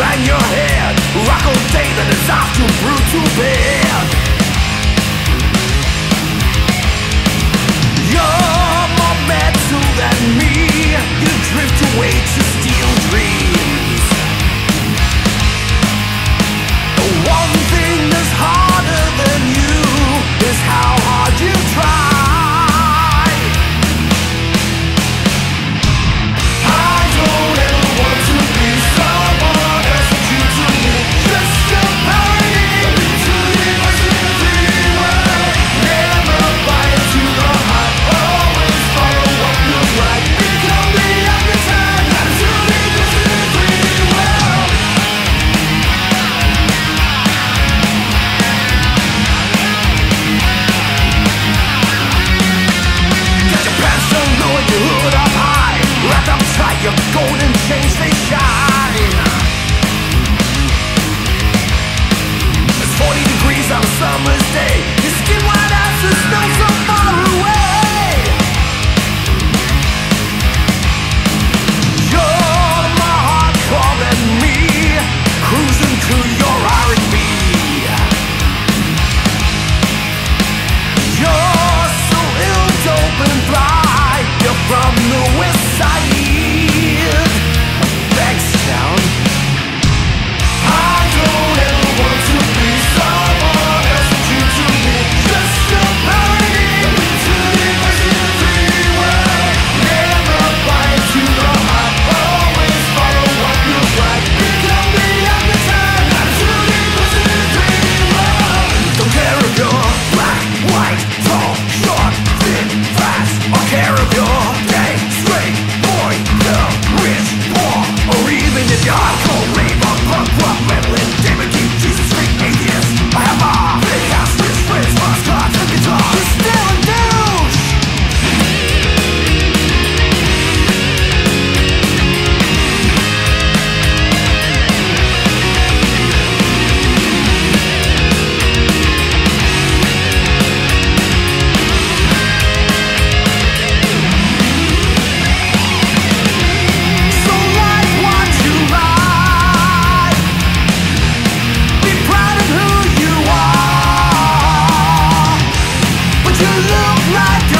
bang your head. Rock all day, the desire to brew to bed you look like